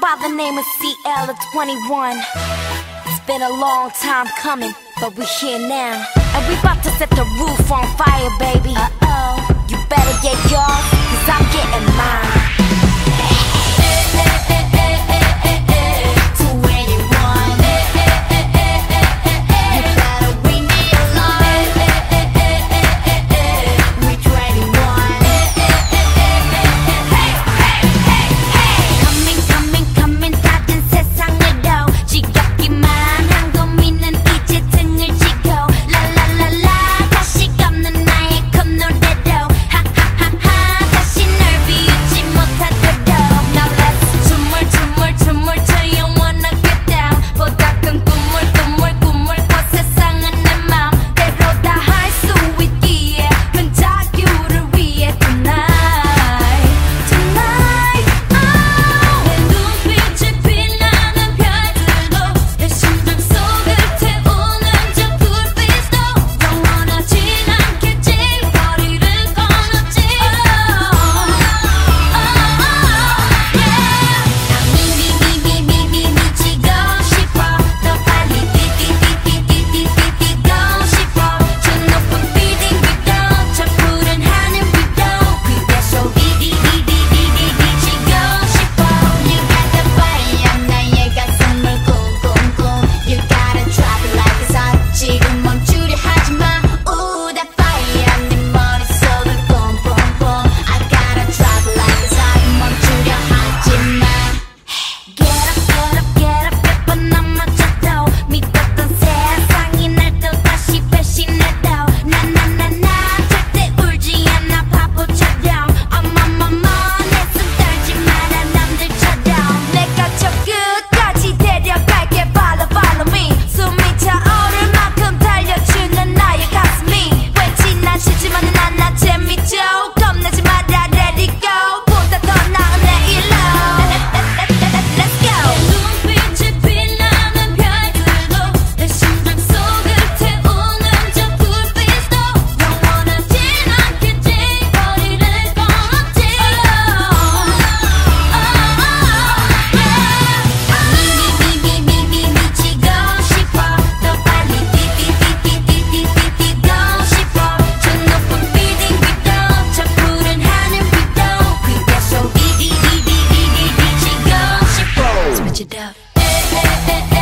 by the name of CL of 2NE1. It's been a long time coming, but we're here now. And we about to set the roof on fire, baby. Uh oh. You better get To death.